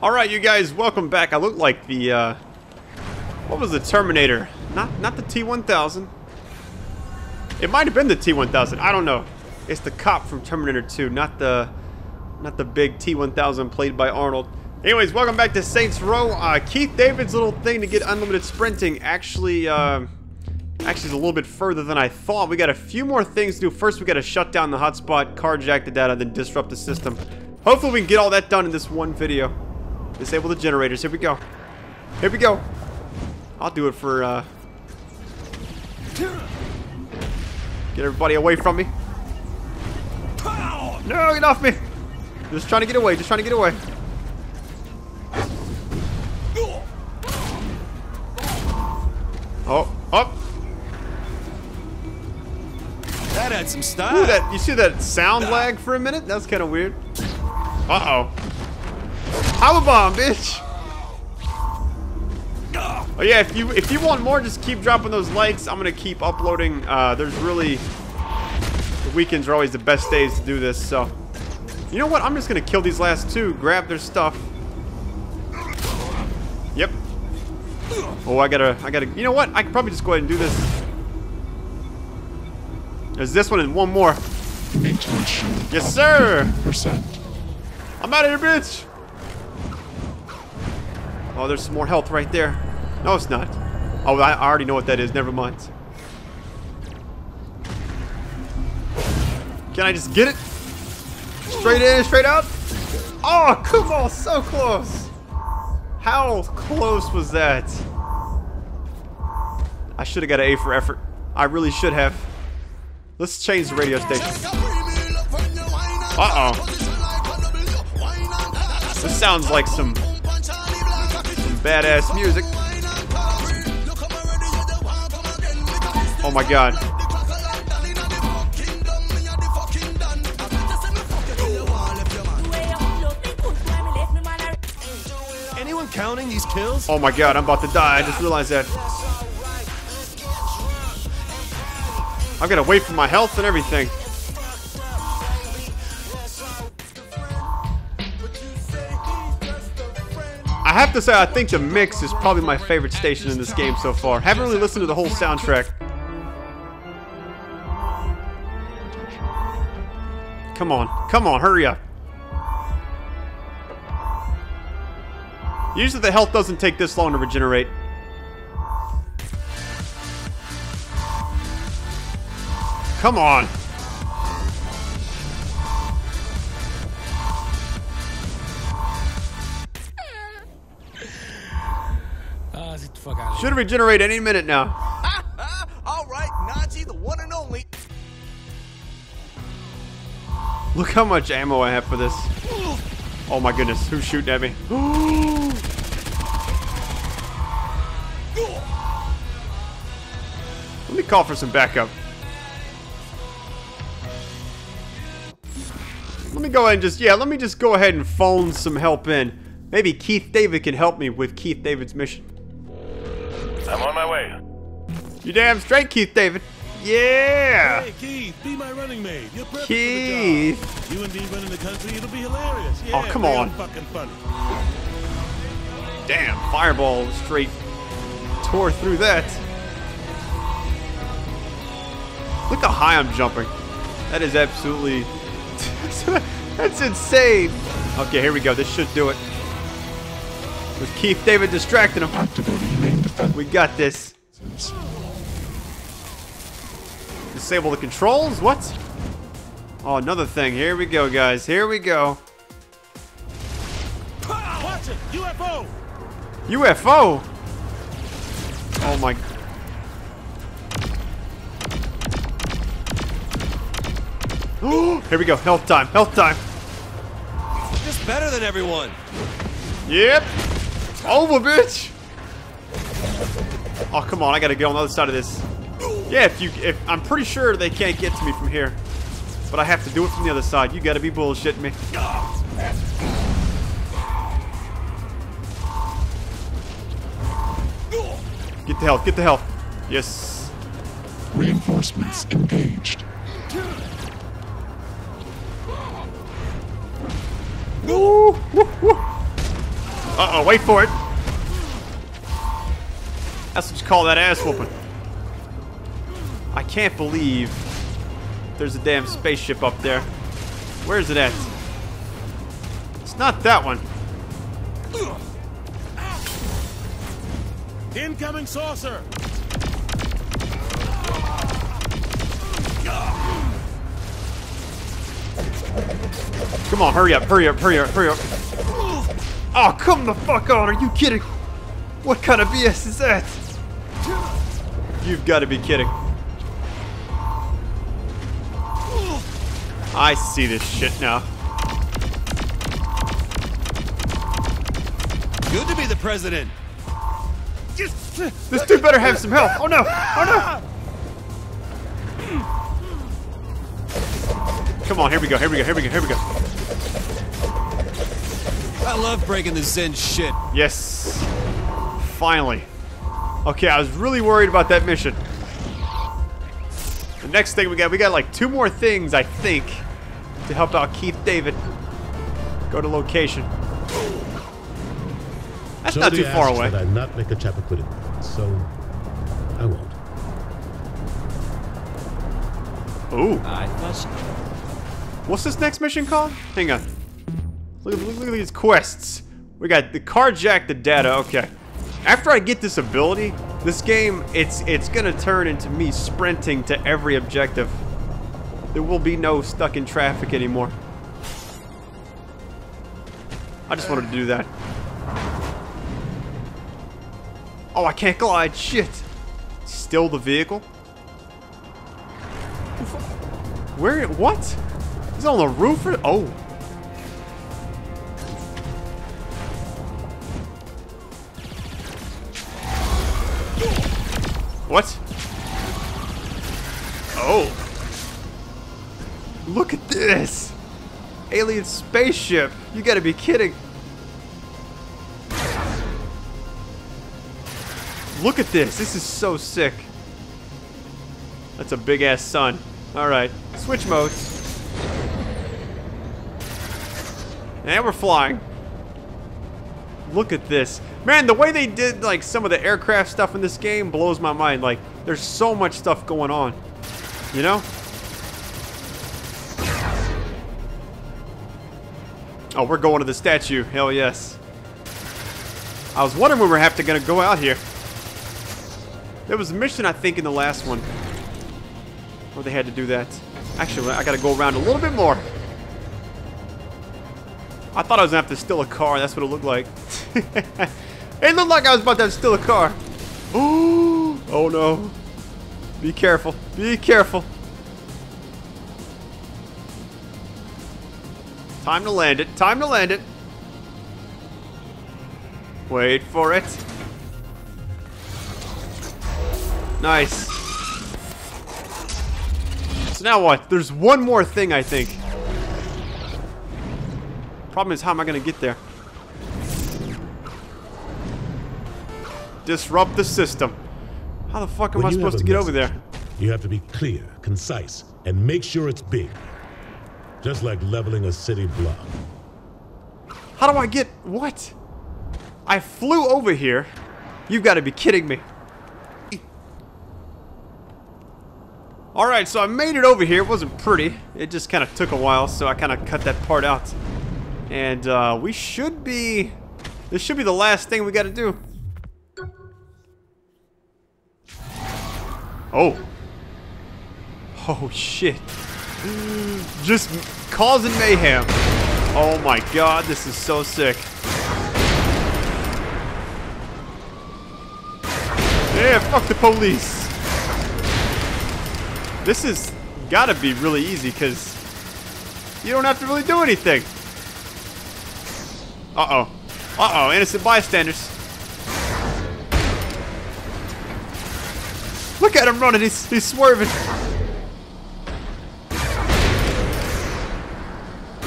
Alright, you guys, welcome back. I look like the, uh... What was the Terminator? Not not the T-1000. It might have been the T-1000. I don't know. It's the cop from Terminator 2, not the... Not the big T-1000 played by Arnold. Anyways, welcome back to Saints Row. Uh, Keith David's little thing to get unlimited sprinting actually, uh, actually is a little bit further than I thought. We got a few more things to do. First, we got to shut down the hotspot, carjack the data, then disrupt the system. Hopefully, we can get all that done in this one video. Disable the generators. Here we go. Here we go. I'll do it for, uh... Get everybody away from me. No, get off me! Just trying to get away, just trying to get away. Oh, oh! That had some style. Ooh, that, you see that sound lag for a minute? That's kind of weird. Uh-oh. Power bomb, bitch! Oh yeah, if you if you want more, just keep dropping those likes. I'm gonna keep uploading. Uh, there's really the weekends are always the best days to do this. So, you know what? I'm just gonna kill these last two, grab their stuff. Yep. Oh, I gotta, I gotta. You know what? I can probably just go ahead and do this. There's this one and one more. Yes, sir. Percent. I'm out of here, bitch. Oh, there's some more health right there. No, it's not. Oh, I already know what that is. Never mind. Can I just get it? Straight in, straight out? Oh, come on, so close. How close was that? I should have got an A for effort. I really should have. Let's change the radio station. Uh-oh. This sounds like some badass music. Oh my god. Anyone counting these kills? Oh my god, I'm about to die. I just realized that. I gotta wait for my health and everything. Have to say, I think the mix is probably my favorite station in this game so far. Haven't really listened to the whole soundtrack. Come on, come on, hurry up. Usually the health doesn't take this long to regenerate. Come on. Should regenerate any minute now. All right, Najee, the one and only. Look how much ammo I have for this. Oh my goodness, who's shooting at me? Let me call for some backup. Let me go ahead and just, yeah, let me just go ahead and phone some help in. Maybe Keith David can help me with Keith David's mission. I'm on my way. You damn straight, Keith David. Yeah! Hey, Keith, be my running mate. You're perfect Keith. for the job. You and me running the country, it'll be hilarious. Yeah, Oh, come on. fucking funny. Damn, fireball straight tore through that. Look how high I'm jumping. That is absolutely... That's insane. Okay, here we go. This should do it. With Keith David distracting him. Activating main defense. We got this. Disable the controls? What? Oh, another thing. Here we go, guys. Here we go. Watch it! UFO! UFO? Oh my... Here we go. Health time. Health time. Just better than everyone. Yep. Over, bitch. Oh, come on. I gotta get on the other side of this. Yeah, if you... if I'm pretty sure they can't get to me from here. But I have to do it from the other side. You gotta be bullshitting me. Get the health. Get the health. Yes. Reinforcements engaged. Woo, woo, woo. Uh-oh, wait for it. That's what you call that ass whooping. I can't believe there's a damn spaceship up there. Where's it at? It's not that one. Incoming saucer. Come on, hurry up, hurry up, hurry up, hurry up. Oh, come the fuck on, are you kidding? What kind of BS is that? You've got to be kidding. I see this shit now. Good to be the president. This dude better have some help. Oh no! Oh no! Come on, here we go, here we go, here we go, here we go. I love breaking the Zin shit. Yes. Finally. Okay, I was really worried about that mission. The next thing we got, we got like two more things, I think, to help out Keith David. Go to location. That's not too far asked away. That I not make a Chappaquiddick, so I won't. Ooh. I thought What's this next mission called? Hang on. Look, look, look at these quests. We got the carjack the data. Okay. After I get this ability, this game, it's it's gonna turn into me sprinting to every objective. There will be no stuck in traffic anymore. I just wanted to do that. Oh, I can't glide. Shit. Still the vehicle? Where? What? Is it on the roof? Or, oh. What? Oh. Look at this. Alien spaceship. You gotta be kidding. Look at this. This is so sick. That's a big ass sun. Alright. Switch modes. And we're flying. Look at this. Man, the way they did like some of the aircraft stuff in this game blows my mind. Like, there's so much stuff going on. You know? Oh, we're going to the statue. Hell yes. I was wondering when we were have to gonna go out here. There was a mission, I think, in the last one. Where they had to do that. Actually, I gotta go around a little bit more. I thought I was gonna have to steal a car. That's what it looked like. it looked like I was about to steal a car. Oh, no. Be careful. Be careful. Time to land it. Time to land it. Wait for it. Nice. So now what? There's one more thing, I think. Problem is, how am I gonna get there? Disrupt the system. How the fuck am When I supposed to get over there? You have to be clear, concise, and make sure it's big. Just like leveling a city block. How do I get... What? I flew over here. You've got to be kidding me. Alright, so I made it over here. It wasn't pretty. It just kind of took a while, so I kind of cut that part out. And uh, we should be... This should be the last thing we got to do. Oh. Oh, shit. Just causing mayhem. Oh my god, this is so sick. Yeah, fuck the police. This is gotta be really easy because you don't have to really do anything. Uh-oh. Uh-oh, innocent bystanders. Look at him running, he's, he's swerving.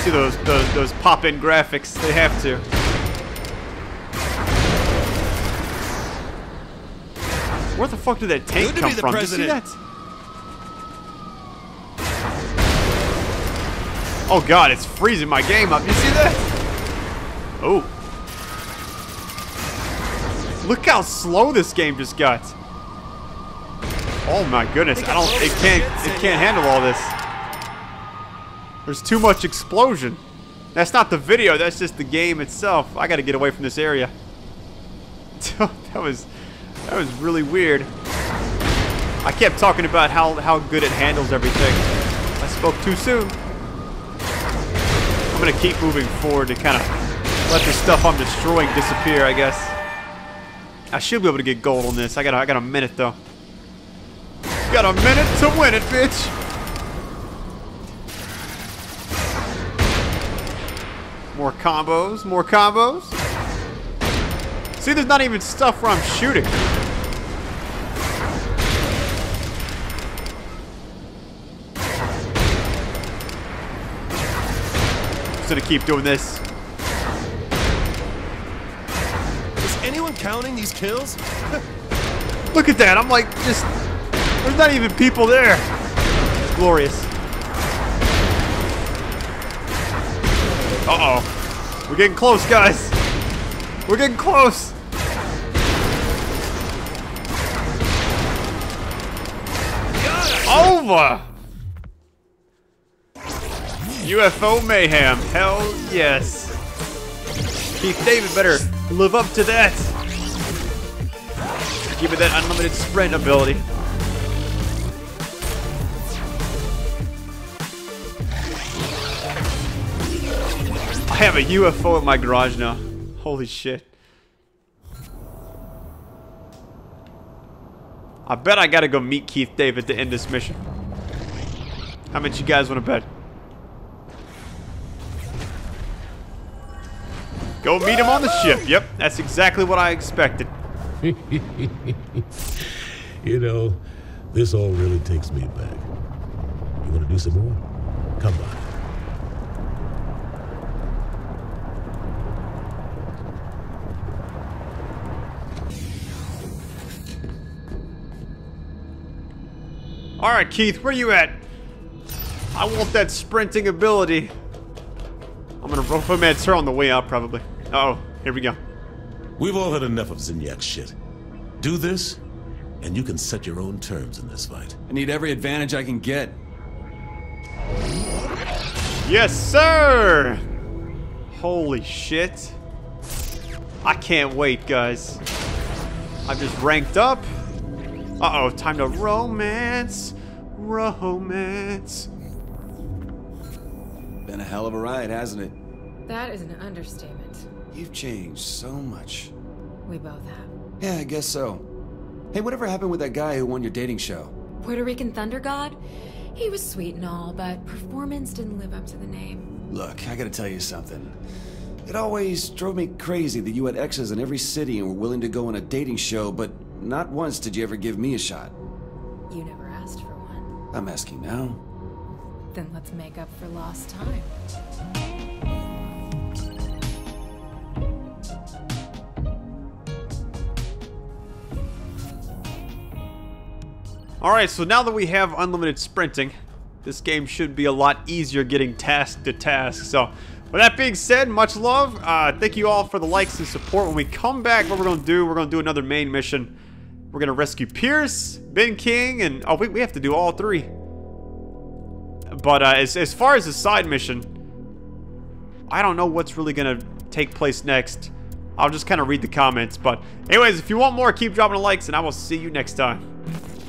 See those those, those pop-in graphics? They have to. Where the fuck did that tank come from? Did you see that? Oh god, it's freezing my game up. You see that? Oh. Look how slow this game just got. Oh my goodness, I don't it can't it can't handle all this. There's too much explosion. That's not the video, that's just the game itself. I gotta get away from this area. that was that was really weird. I kept talking about how, how good it handles everything. I spoke too soon. I'm gonna keep moving forward to kind of let the stuff I'm destroying disappear, I guess. I should be able to get gold on this. I got a, I got a minute though. Got a minute to win it, bitch. More combos, more combos. See, there's not even stuff where I'm shooting. Just gonna keep doing this. Anyone counting these kills? Look at that. I'm like, just. There's not even people there. Glorious. Uh oh. We're getting close, guys. We're getting close. Over. UFO mayhem. Hell yes. Keith David better live up to that. Give me that unlimited sprint ability. I have a UFO in my garage now. Holy shit. I bet I gotta go meet Keith David to end this mission. How much you guys want to bet? Go meet him on the ship. Yep, that's exactly what I expected. You know, this all really takes me back. You want to do some more? Come by. All right, Keith, where you at? I want that sprinting ability. I'm gonna rope at her on the way out, probably. Uh oh, here we go. We've all had enough of Zinyak shit. Do this, and you can set your own terms in this fight. I need every advantage I can get. Yes, sir! Holy shit. I can't wait, guys. I've just ranked up. Uh-oh, time to romance. Romance. Been a hell of a ride, hasn't it? That is an understatement. You've changed so much. We both have. Yeah, I guess so. Hey, whatever happened with that guy who won your dating show? Puerto Rican Thunder God? He was sweet and all, but performance didn't live up to the name. Look, I gotta tell you something. It always drove me crazy that you had exes in every city and were willing to go on a dating show, but not once did you ever give me a shot. You never asked for one. I'm asking now. Then let's make up for lost time. Alright, so now that we have unlimited sprinting, this game should be a lot easier getting task to task. So, with that being said, much love. Uh, thank you all for the likes and support. When we come back, what we're going to do, we're going to do another main mission. We're going to rescue Pierce, Ben King, and... Oh, we, we have to do all three. But uh, as, as far as the side mission, I don't know what's really going to take place next. I'll just kind of read the comments. But anyways, if you want more, keep dropping the likes, and I will see you next time.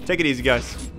Take it easy, guys.